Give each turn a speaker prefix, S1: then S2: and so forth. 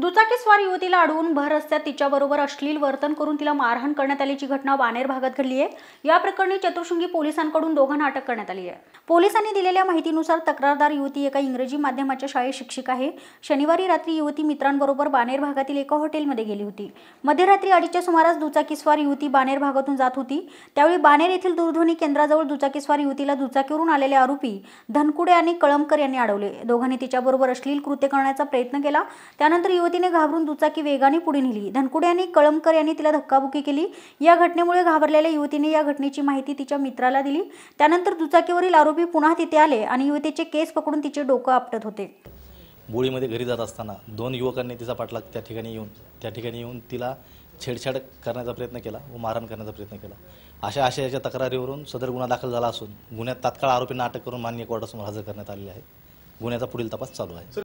S1: दुचाकीस्वार युवतीला अडवून भर रस्त्यात तिच्याबरोबर अश्लील वर्तन करून तिला मारहाण करण्यात आल्याची घटना बाणेर भागात घडली आहे. या प्रकरणी चतुर्शृंगी पोलिसांकडून दोघांना अटक करण्यात आली आहे. पोलिसांनी दिलेल्या माहितीनुसार तक्रारदार युवती एका इंग्रजी माध्यमाच्या शाळेत शिक्षिका आहे. शनिवारी रात्री युवती मित्रांबरोबर बाणेर भागातील एका हॉटेलमध्ये गेली होती. मध्यरात्री अडीचच्या सुमारास दुचाकीस्वार युवती बानेर भागातून जात होती. त्यावेळी बानेर येथील दूरध्वनी केंद्राजवळ दुचाकीस्वार युवतीला दुचाकीवरून आलेले आरोपी धनकुडे आणि कळमकर यांनी अडवले. दोघांनी तिच्याबरोबर अश्लील कृत्य करण्याचा प्रयत्न केला. त्यानंतर युवतीने घाबरून दुचाकी वेगाने पुढे नेली. धनकुडे आणि कळमकर यांनी तिला धक्काबुक्की केली. या घटनेमुळे घाबरलेल्या युवतीने या घटनेची माहिती तिच्या मित्राला दिली. त्यानंतर दुचाकीवरील आरोपी पुन्हा तिथे आले आणि युवतीचे केस पकडून तिचे डोकं आपटत होते.
S2: बोळीमध्ये घरी जात असताना दोन युवकांनी तिचा पाठलाग त्या ठिकाणी येऊन त्या ठिकाणी येऊन तिला छेडछाड करण्याचा प्रयत्न केला व मारहाण करण्याचा प्रयत्न केला. अशा आशयाच्या तक्रारीवरून सदर गुन्हा दाखल झाला असून गुन्ह्यात तात्काळ आरोपींना अटक करून मान्य कोर्टासमोर हजर करण्यात आलेले आहे. गुन्ह्याचा पुढील तपास चालू आहे.